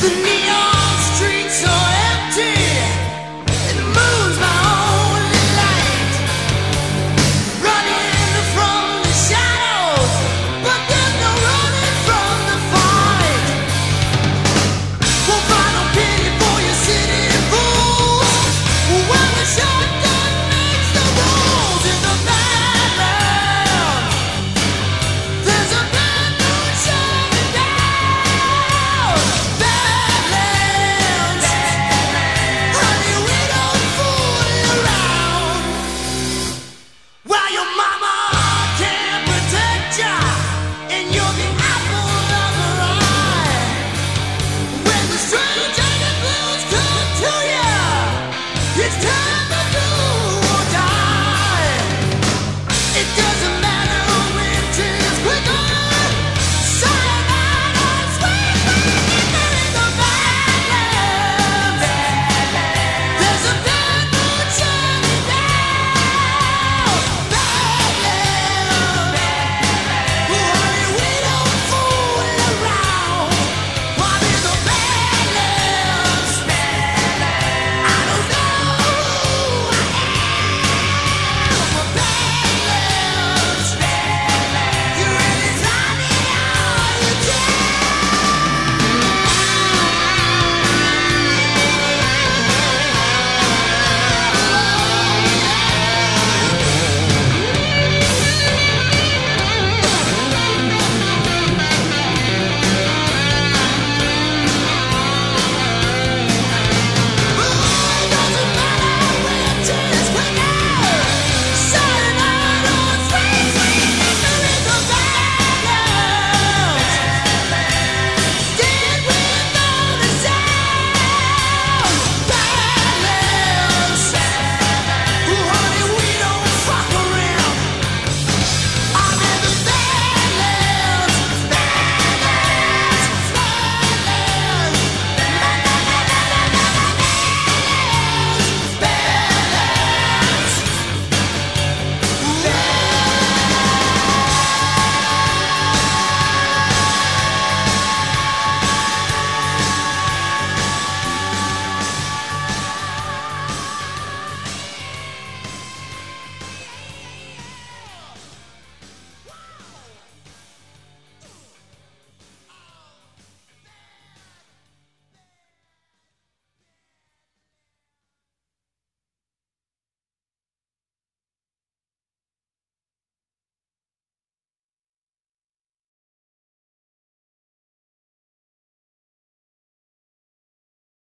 the need